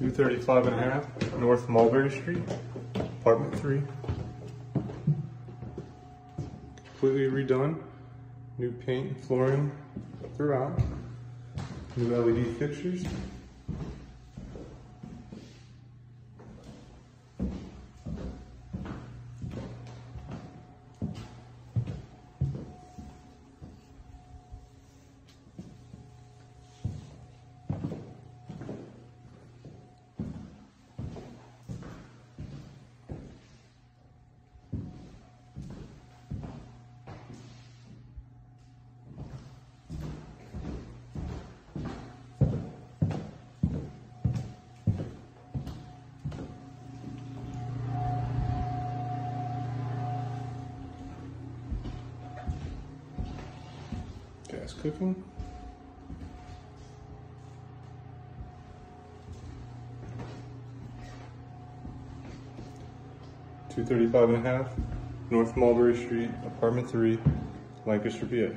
235 and a half North Mulberry Street, apartment 3. Completely redone. New paint and flooring throughout. New LED fixtures. Gas cooking. Two thirty-five and a half, North Mulberry Street, apartment three, Lancaster, PA.